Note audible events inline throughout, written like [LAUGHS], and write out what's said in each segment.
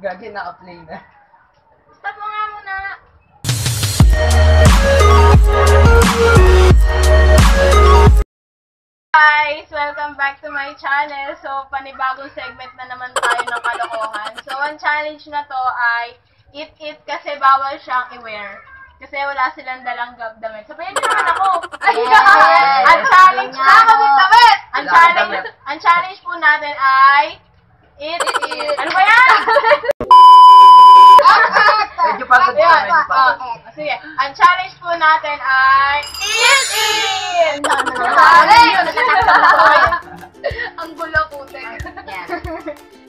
Gagi, naka-play na. Stop mo nga muna. Guys, welcome back to my channel. So, panibagong segment na naman tayo ng kalokohan. So, ang challenge na to ay eat it kasi bawal siyang i-wear. Kasi wala silang dalang damit. So, pwede naman ako. Ay, Yes! [LAUGHS] ang challenge na ako. damit! Ang Wala challenge, ang challenge po natin ay it. Ano ba yan? Medyo pagod Ayan. medyo Ah, pagod. sige. Ang challenge po natin ay it! Ang gulo putek. Yan.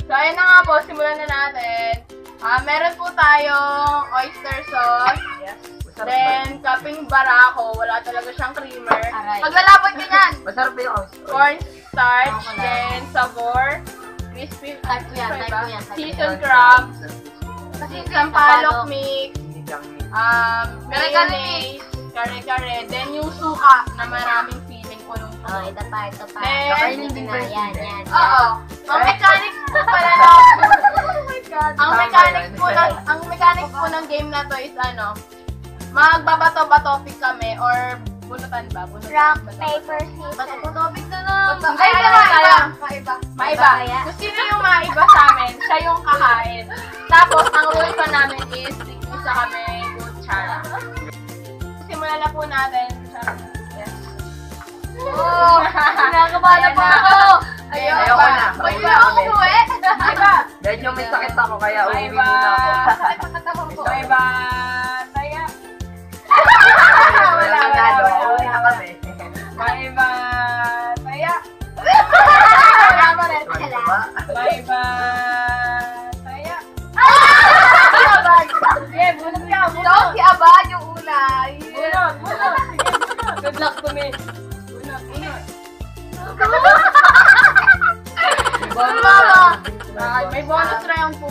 So, ayun na nga po, simulan na natin. Ah, meron po tayong oyster sauce. Yes. Then, kaping barako. Wala talaga siyang creamer. Aray. Maglalapot ka yan. Masarap ba yung oyster? Corn starch. Then, sabor. Crispy. Type ko yan, type ko yan, type ko Seasoned crabs. Kasi Sampalok mix. Um, mayonnaise. Kare-kare. Then, yung suka na maraming feeling punong Oh, ito pa, ito pa. Then, ba na, yan, yan. Oo. Ang mechanics po [LAUGHS] pala ng... oh my God. Ang mechanics po ng ang mechanics po ng game na to is ano, magbabato-batopic kami or bunutan ba? Bunutan. Rock, Bato- paper, scissors. Bato-batopic na Ay, Ay, kaya, maiba. Maiba. Maiba. kaya? Kung sino yung maiba sa amin, siya yung kakain. Tapos, ang rule pa namin is, isa kami kutsara. Simulan na po natin. Yes. Oh, nakakabahan Ayan pa na. ako. Ayaw Ayoko pa. na. Uy, Ayoko ba ako na. umuwi? Maiba. Medyo may sakit ako, kaya uwi Bye-bye. muna ako. Bye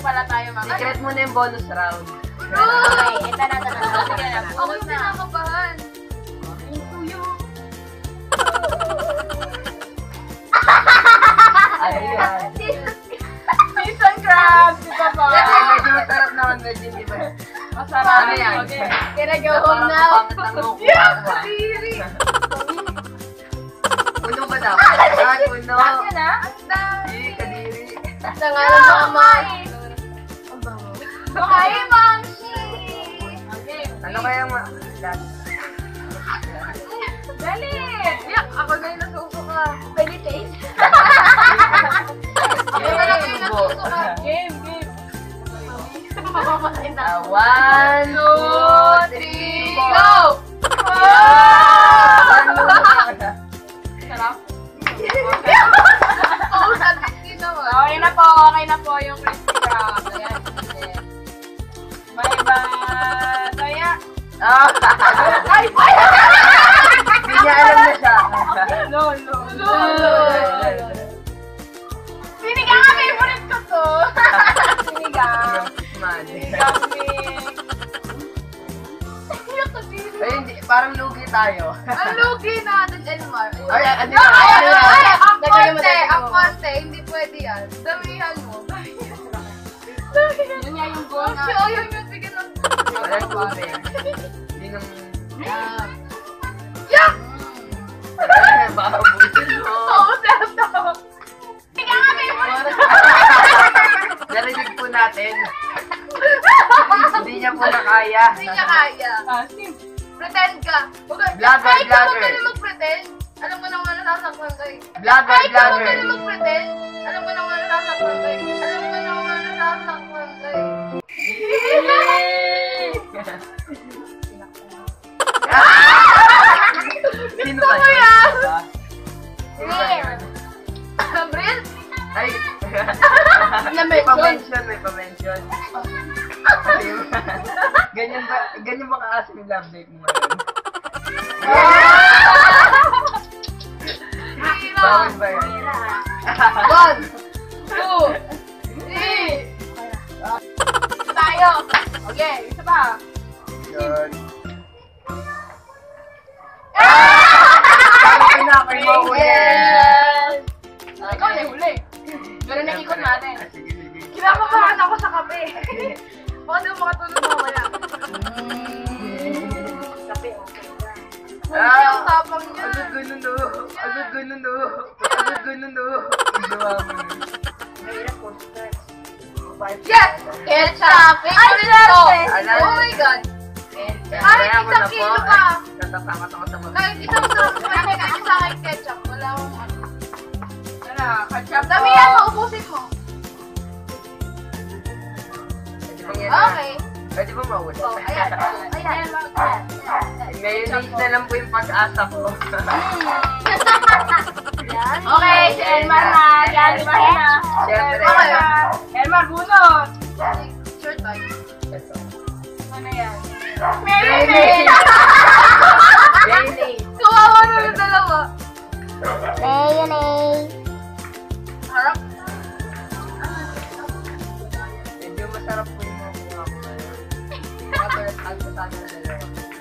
pala tayo mga. Secret muna yung bonus round. Okay, [LAUGHS] ito na, ito na. Sige na. Ako na nakabahan. Ayan. Season crab. Di ba ba? Medyo masarap naman, medyo ba? Masarap. Ano yan? Can I go home now? Pangit ang mukha ko, ah. Puno ba dapat? [LAUGHS] Ah, puno. Ah. Hindi, kadiri. Sa nga ng mama. Hi, Momshi! Okay. Ano kaya ma... Dali! Yak, ako na yung nasusuka. Pwede taste? Game, game. Ah, [LAUGHS] One, two, three, go! Sarap. [LAUGHS] Oo, sabi ko naman. Okay na po, okay na po yung Ah, ay, ay! Hindi niya alam na siya. No, no, no. Sinigang nga, favorite ko to. Sinigang. Sinigang mix. Ay, hindi, parang lugi tayo. Ang lugi natin, Elmar. Ay, No, ay, ay, yan? ay, ang konti, ang konti, hindi pwede yan. Damihan mo. Yun nga yung goal na. Oyo yung bigyan Walang tubig. Hindi nang... Yak! Ay, Baka ubusin mo. Oo, to. Sinigang nga, ko. Narinig po natin. Hindi niya po na kaya. Hindi niya kaya. Ah. Pretend ka. Huwag ka- Vlogger, Kahit ikaw vlogger. ka na mag-pretend. Alam mo naman nasasaktan ka eh. Vlogger, Kahit ka vlogger. na mag-pretend. Alam mo naman nasasaktan ka eh. Alam mo naman nasasaktan ka eh. Sino ba yan? Sino ba? Sino ba yan? Bril? Ay, may mention. pa-mention, may pa-mention. [LAUGHS] Ganyan ba, ganyan ba ka-asim yung love life mo ngayon? Bawal ba yan? [LAUGHS] One, two, three. Tayo. Okay, isa pa. Yun. Ko na, kayo mauwi. Yes. Ikaw na huli. Ganun na ikot natin. Sige, sige. Kinakabahan ako sa kape. Baka ako makatulog. Kape, okay lang. Ah, Ang tapang niya. Agad ganun no. Agad ganun no. Agad ganun gawa mo yun. Mahirap po. Yes! Ketchup! Ay, Favorite ko! Alam. Oh my God! Kaya Ay, kaya isang na po. kilo ka. Natatakot ako sa mga. Kahit isang sarap pa rin kahit sa akin ketchup. Wala akong ano. Tara, ketchup Dami yan, maubusin mo. Pwede bang yan na? Okay. Pwede ba mawala? Oh, ayan. Ayan. Mayonnaise na lang po yung pag-asa ko. [LAUGHS] [LAUGHS] Okay, si Elmar na. Si Elmar na. Siyempre. Okay. Elmar, bunot. Mayonnaise! Mayonnaise! Kawawa na yung dalawa. Harap. Medyo masarap po yung mga kuha ko. Kapag nagsalsa sa akin na dalawa. Ba't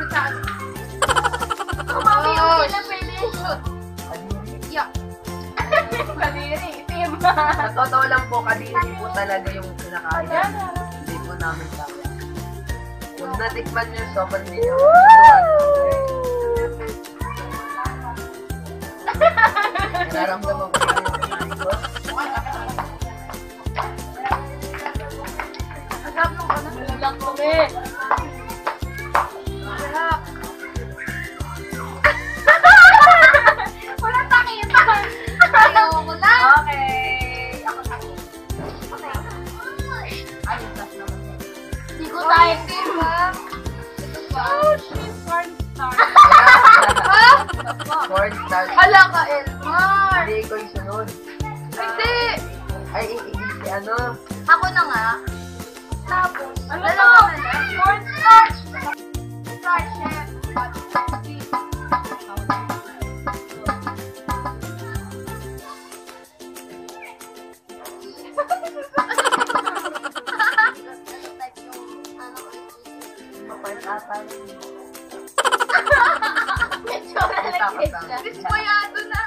Akin. Kumami yung Oh, pinapili. Yeah. Kadiri, itim. Sa totoo lang po, kadiri po talaga yung kinakain. Hindi po namin kaya. Kung natikman nyo, sobrang hindi nyo. Nararamdaman ko ko. Masarap nung ano. Lang kami. Cornstarch. Hala ka, Elmar. Hindi ko yung sunod. Hindi. Ay, i- i- si ano? Ako na nga. Tapos, Ano to? na lang. Cornstarch. Starch, chef. Mapagkatan. Takot lang. Dismayado na.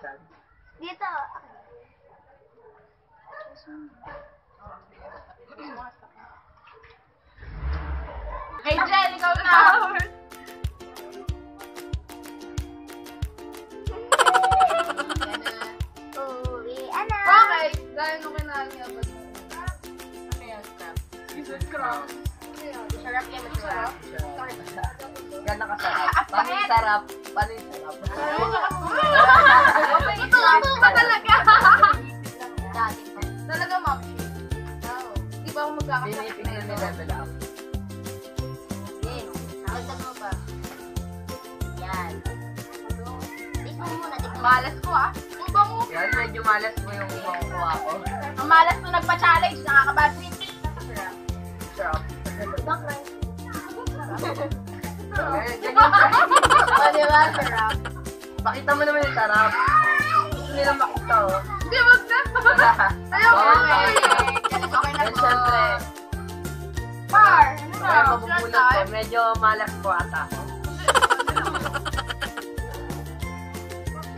Hugasan. Dito. Hey, Jen, ikaw na. Okay, gaya nung kinain niya. ba't- Ano yan, crab? Jesus Christ. Sarap yan, masarap. Gano'n kasarap. Paano yung sarap? Yung sarap? Ito, ito ka talaga. Talaga, ma'am. Di ba ako magkakasakit Tinitingnan ni level up. Malas ko ah. Ang bango. Yan, medyo malas mo yung makukuha ko. Ang malas mo nagpa-challenge, nakaka-bad trip. Sarap. Eh, ganyan. O, di ba? Sarap. Pakita mo naman yung sarap. Gusto nila makita, oh. Hindi, wag na. [LAUGHS] Ayaw ko. Okay. Okay na po. syempre. Par, ano na? Kaya mabubulot ko. Medyo malas po ata ako.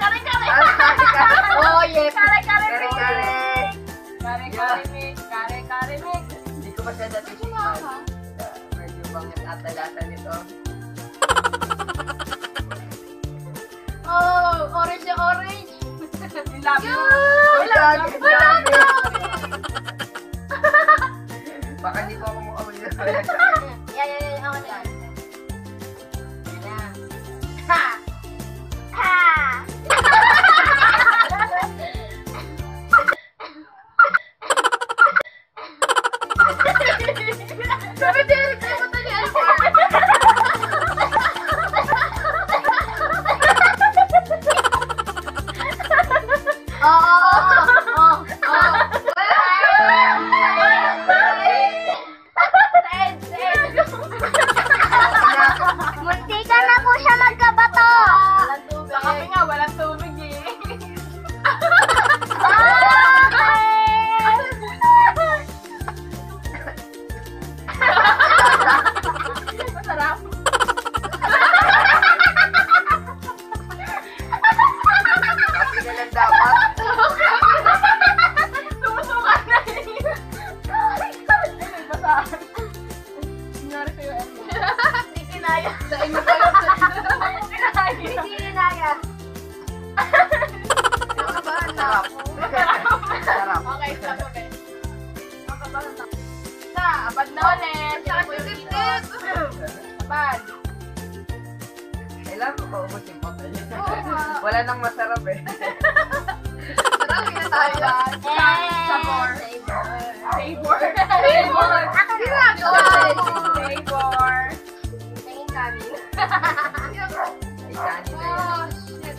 Kare-kare. Kare-kare. Oh, yeah. Kare-kare. Kare-kare. Kare-kare mix. Kare-kare mix. Hindi ko masyado titikman. Medyo bangit ata lasa nito. Orange na orange. Yung love you. Abad. Kailangan ko paubos yung [LAUGHS] nga. Wala nang masarap eh. Sarap na tayo. Sabor. Sabor. Savor. Ako na. Savor. Tingin kami. Oh, shit.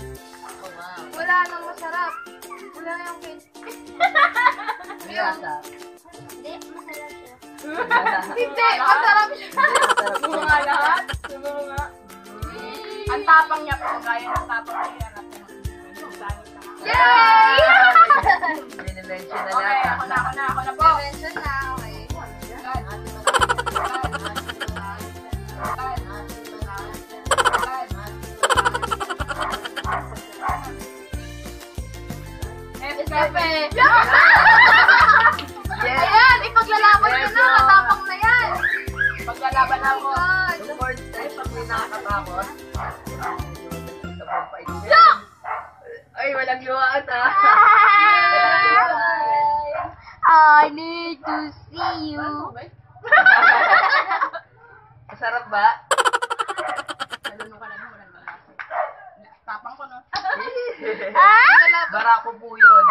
Wala nang masarap. Wala na yung. Hindi, masarap. Hindi, masarap siya. Yun. nga lahat. Sumo nga. Ang tapang niya po, gaya ng tapang niya na. Yay! Minimension na Okay, lahat. ako na, ako na, ako na po. Mention na, okay. Escape. Yes! Niyo na. Matapang na yan. Maglalaban ako. Fourth time, pag may nakakatakot. Ito. Ay, walang luwaan ah. I need to see you. [LAUGHS] Masarap ba? Tapang ko, no? [LAUGHS] [LAUGHS] Ah? Barako po yun.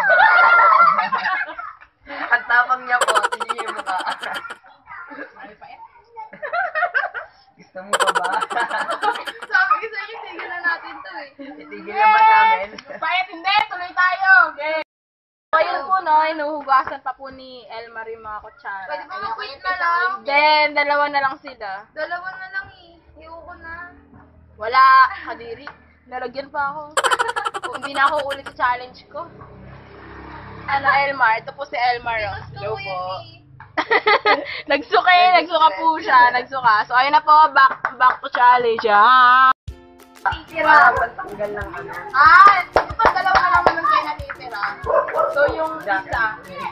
Ang tapang niya po, tingin yung mukha. Ay, pa eh. Gusto mo pa ba? Sabi ko sa inyo, tigil na natin to eh. Itigil naman namin. Payat hindi, tuloy tayo. Okay. So, ayun po, no, inuhugasan pa po ni Elmar yung mga kutsara. Pwede ba mag-quit na lang? Then, dalawa na lang sila. Dalawa na lang eh. Hiyo ko na. Wala, kadiri. Nalagyan pa ako. Kung [LAUGHS] hindi na ako ulit sa challenge ko. Ano, Elmar? Ito po si Elmar. Oh. Ko yun eh. [LAUGHS] nagsuka eh, nagsuka po siya, nagsuka. So, ayun na po, back, back to challenge. Ah! Para pantanggal ng ano. Ah, ito dalawa na lang naman kayo natitira. So, yung isa,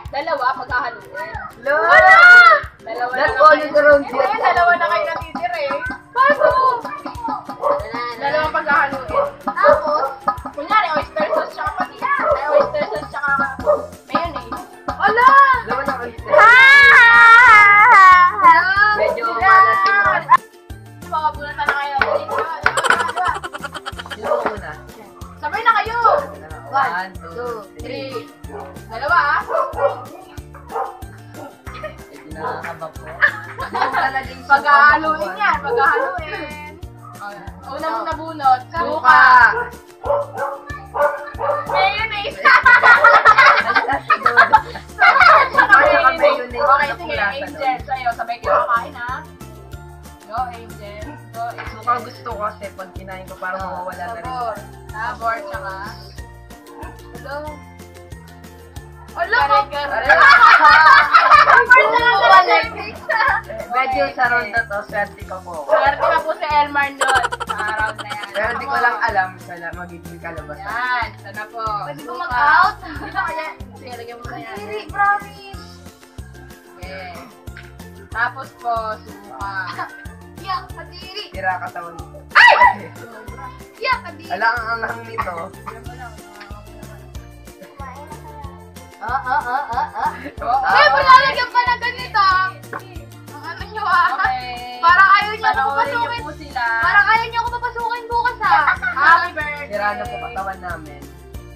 dalawa, paghahaluin. Wala! Dalawa That's na all you around. Eh, dalawa na Angel, sa'yo, sabay kayo kakain ha. Go, Angel. Go, Angel. Mukhang gusto ko kasi pag kinain ko parang mawawala na rin. Sabor. Sabor, tsaka. Hello. Hello, [LAUGHS] Medyo sa round na to, swerte ka po. Swerte ka po sa Elmar nun. Sa round na yan. Pero hindi ko lang alam sa magiging kalabasan. Yan, sana po. Pwede ko mag-out? Hindi, lagyan mo na yan. Kadiri, promise. Tapos po, suka. Yeah, kadiri. Tira katawan nito. Yeah, kadiri. Ala, ang anghang nito. Ah, ah, ah, ah, ah. Oh, Ay, malalagyan pa na ganito. Ang ano nyo ah. Okay. Parang ayaw niyo ako papasukin. Parang ayaw niyo ako papasukin bukas ah. Happy [LAUGHS] birthday. Tira na po katawan namin.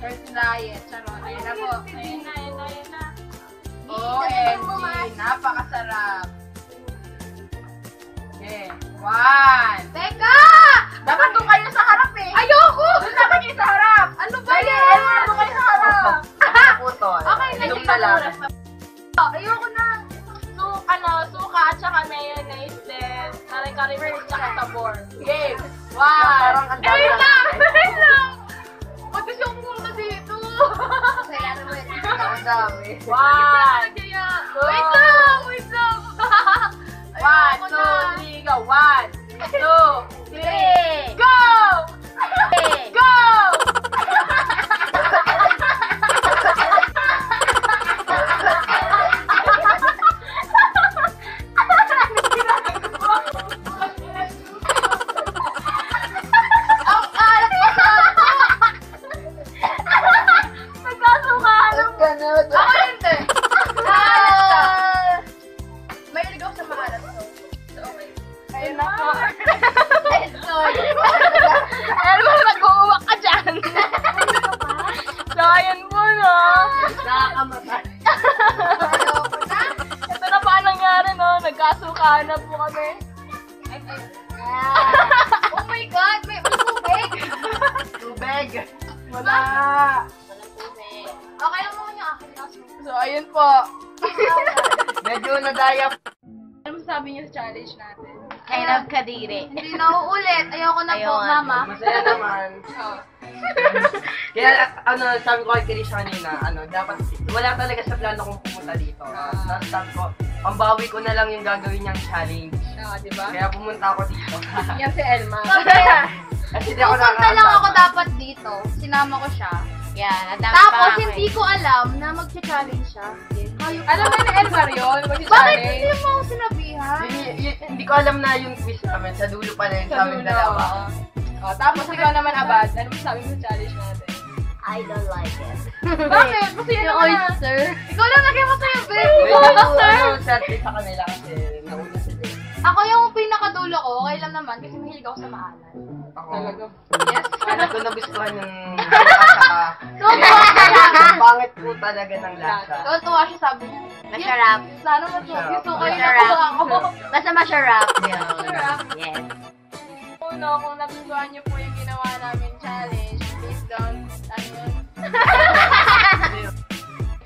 First diet. Charot. Ayan na po. Ayan na, ayan na, ayan na. OMG. Napakasarap. Okay. One. No? Nagkasukahan na po kami. [LAUGHS] Oh my God! May tubig! Tubig. Wala. Okay lang naman yung akin kaso. So, ayun po. Medyo nadaya. Ano masabi niyo sa challenge natin? I love kadiri. Hindi na uulit. Ayoko na po, Ayoko mama. Masaya naman. [LAUGHS] Kaya ano, sabi ko kay Kirisha kanina, ano, dapat wala talaga sa plano kong pumunta dito. Tapos sabi ko, pambawi ko na lang yung gagawin niyang challenge. Ah, di ba? Kaya pumunta ako dito. [LAUGHS] Yan si Elma. Kasi di ako Pupunta lang ako nakakasama. dapat dito. Sinama ko siya. Yan, ang dami Tapos, pa hindi ko alam na mag-challenge siya. Alam mo na Elmar yun? Bakit hindi mo ako sinabihan? Hindi, ko alam na yung quiz namin. Sa dulo pala yun Sa amin dalawa. Oh, tapos ikaw naman, Abad. Ano masabi mo sa challenge natin? I don't like it. [LAUGHS] Bakit? Kasi yun Yung naman. oyster. Ikaw lang lagay mo sa'yo, babe. Ikaw lang, sir. ano, swerte sa kanila kasi nauna sila. eh. Ako yung pinakadulo ko. Okay lang naman kasi mahilig ako sa maalat. Ako, Talaga. Yes. [LAUGHS] Ano ko nagustuhan yung lasa. Tuwa siya. [LAUGHS] Ang pangit po talaga ng lasa. Tuwa siya sabi niya. Masarap. Sana mo to. Gusto ko yung Masarap. nakuha ako. Basta masarap. [LAUGHS] Masarap. Yes. Uno, kung nagustuhan niyo po yung ginawa namin challenge, please don't, ano yun?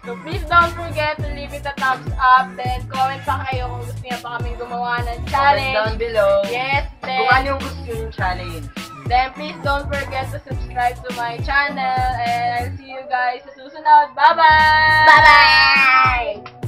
So please don't forget to leave it a thumbs up, then comment pa kayo kung gusto niyo pa kaming gumawa ng Comment down challenge. below. Yes, Kung then, ano yung gusto yung challenge. Then please don't forget to subscribe to my channel and I'll see you guys sa susunod. Bye-bye! Bye-bye!